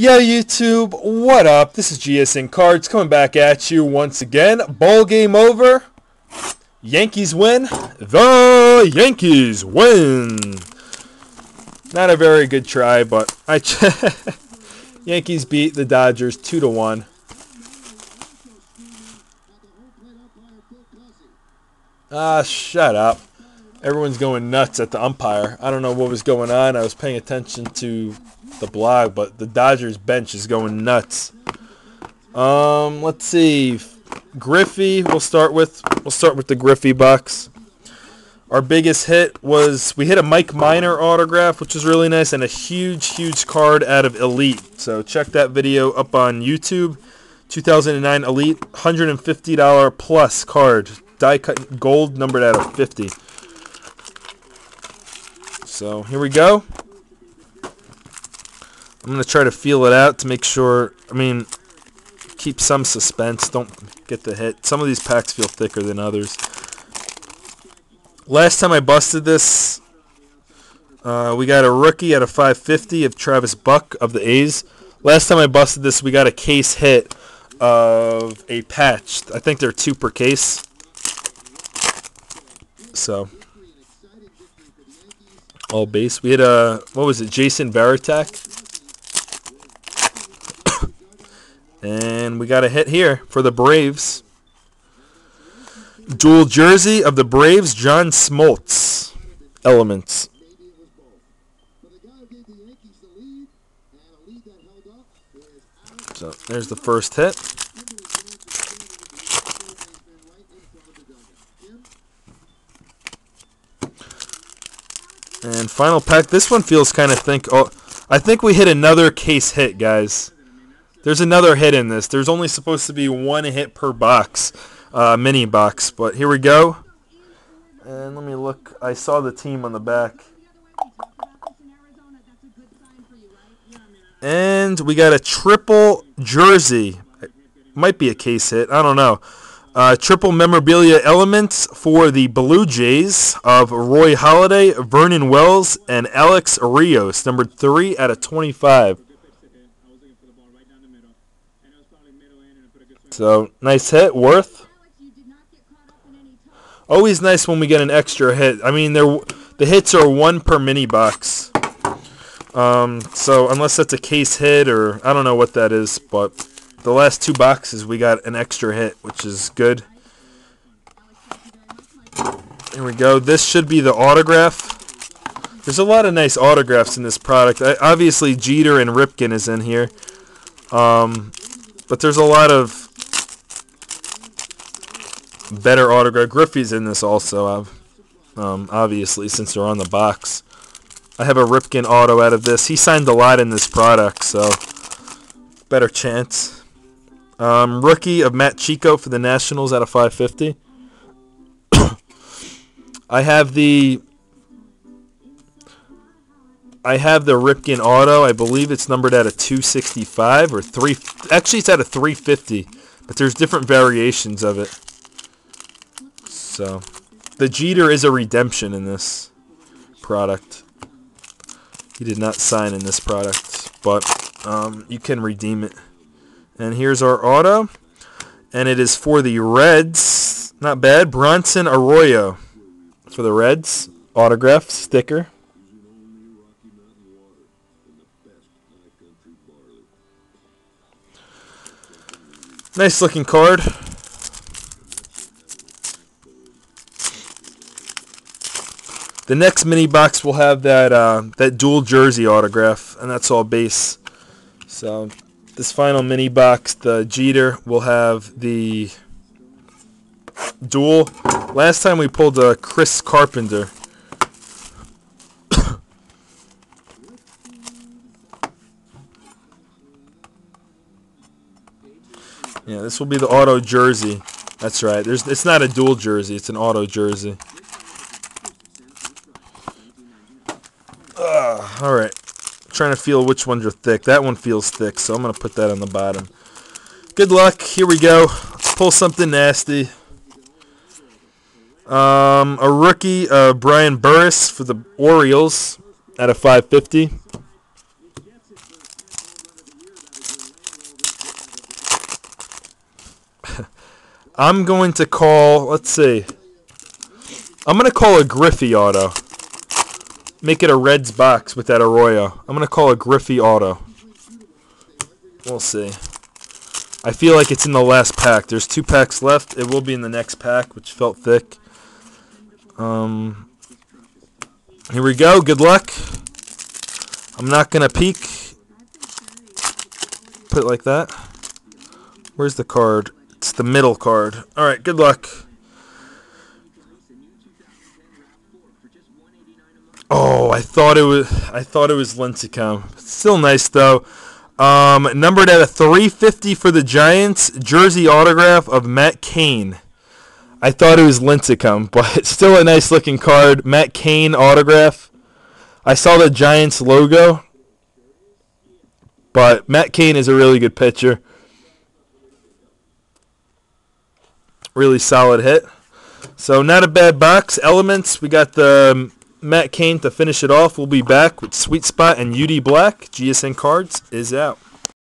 Yo, YouTube, what up? This is GSN Cards coming back at you once again. Ball game over. Yankees win. The Yankees win. Not a very good try, but I Yankees beat the Dodgers 2 to 1. Ah, shut up. Everyone's going nuts at the umpire. I don't know what was going on. I was paying attention to the blog, but the Dodgers bench is going nuts. Um, let's see. Griffey, we'll start with. We'll start with the Griffey box. Our biggest hit was we hit a Mike Minor autograph, which was really nice, and a huge, huge card out of Elite. So check that video up on YouTube. 2009 Elite, $150 plus card. Die cut gold, numbered out of 50. So here we go. I'm going to try to feel it out to make sure, I mean, keep some suspense. Don't get the hit. Some of these packs feel thicker than others. Last time I busted this, uh, we got a rookie at a 550 of Travis Buck of the A's. Last time I busted this, we got a case hit of a patch. I think they're two per case. So, all base. We had a, what was it, Jason Varitek? And we got a hit here for the Braves. Dual jersey of the Braves, John Smoltz. Elements. So there's the first hit. And final pack. This one feels kind of think. Oh, I think we hit another case hit, guys. There's another hit in this. There's only supposed to be one hit per box, uh, mini box. But here we go. And let me look. I saw the team on the back. And we got a triple jersey. It might be a case hit. I don't know. Uh, triple memorabilia elements for the Blue Jays of Roy Halladay, Vernon Wells, and Alex Rios, numbered 3 out of 25. So, nice hit, worth. Always nice when we get an extra hit. I mean, they're, the hits are one per mini box. Um, so, unless that's a case hit or I don't know what that is, but the last two boxes we got an extra hit, which is good. Here we go. This should be the autograph. There's a lot of nice autographs in this product. I, obviously, Jeter and Ripken is in here. Um, but there's a lot of better autograph. Griffey's in this also, um, obviously, since they're on the box. I have a Ripken auto out of this. He signed a lot in this product, so better chance. Um, rookie of Matt Chico for the Nationals out of 550. I have the I have the Ripken Auto. I believe it's numbered at a 265 or 3 Actually, it's at a 350, but there's different variations of it. So, the Jeter is a redemption in this product. He did not sign in this product, but um, you can redeem it. And here's our auto, and it is for the Reds. Not bad. Bronson Arroyo for the Reds. Autograph sticker. Nice looking card. The next mini box will have that uh, that dual jersey autograph, and that's all base. So this final mini box, the Jeter, will have the dual. Last time we pulled a Chris Carpenter. yeah, this will be the auto jersey. That's right. There's it's not a dual jersey, it's an auto jersey. Uh, all right trying to feel which ones are thick. That one feels thick, so I'm going to put that on the bottom. Good luck. Here we go. Let's pull something nasty. Um, a rookie, uh, Brian Burres for the Orioles at a 550. I'm going to call, let's see. I'm going to call a Griffey auto. Make it a Reds box with that Arroyo. I'm going to call a Griffey auto. We'll see. I feel like it's in the last pack. There's two packs left. It will be in the next pack, which felt thick. Um, here we go. Good luck. I'm not going to peek. Put it like that. Where's the card? It's the middle card. All right, good luck. I thought it was I thought it was Lincecum. Still nice though. Um, numbered at a 350 for the Giants. Jersey autograph of Matt Cain. I thought it was Lincecum, but it's still a nice looking card. Matt Cain autograph. I saw the Giants logo, but Matt Cain is a really good pitcher. Really solid hit. So not a bad box. Elements. We got the um, Matt Cain to finish it off. We'll be back with Sweet Spot and UD Black. GSN Cards is out.